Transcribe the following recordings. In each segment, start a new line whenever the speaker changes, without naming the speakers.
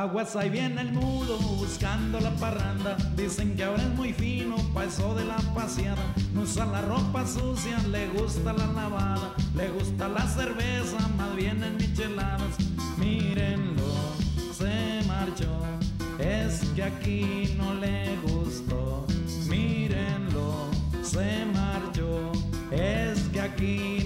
Aguas ahí viene el mudo buscando la parranda. Dicen que ahora es muy fino pa' eso de la paseada. No usa la ropa sucia, le gusta la lavada. Le gusta la cerveza, más bien en micheladas. Mírenlo, se marchó. Es que aquí no le gustó. Mírenlo, se marchó. Es que aquí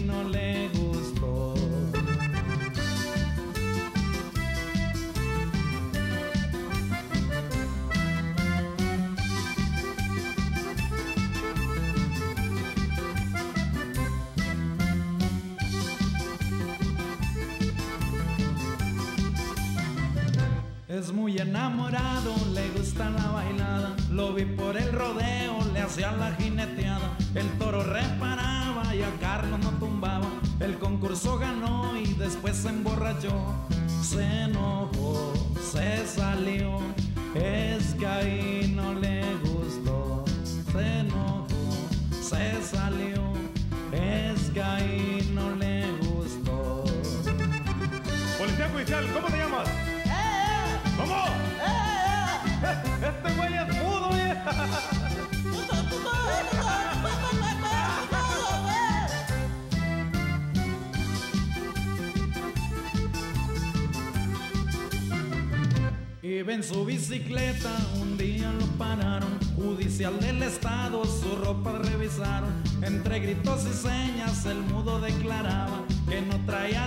Es muy enamorado, le gusta la bailada. Lo vi por el rodeo, le hacía la jineteada. El toro reparaba y a Carlos no tumbaba. El concurso ganó y después se emborrachó. Se enojó, se salió. Es que ahí no le gustó. Se enojó, se salió. Es que ahí no le gustó.
Policía judicial, ¿cómo
Iba en su bicicleta, un día lo pararon, judicial del estado, su ropa revisaron. Entre gritos y señas el mudo declaraba que no traía